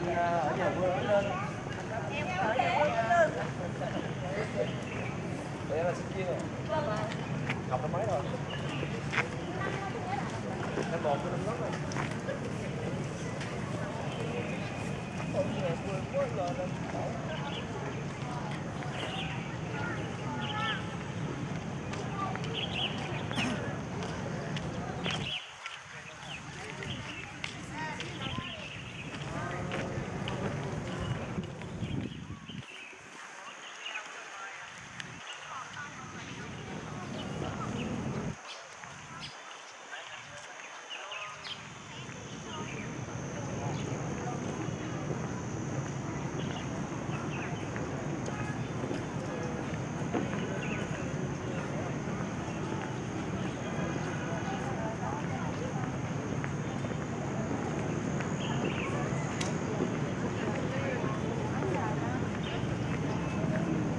anh ờ, ở nhà quê lớn lên em ở nhà quê lớn đây là sinh viên à học năm mấy rồi? Năm một năm lớp rồi. Ở nhà quê quá rồi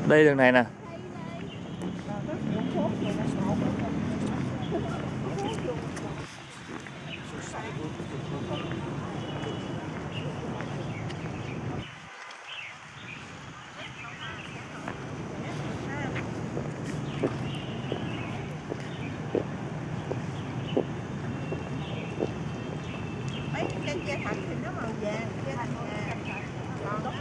đây đường này nè. mấy cái cây thì nó màu vàng tre thành ngà còn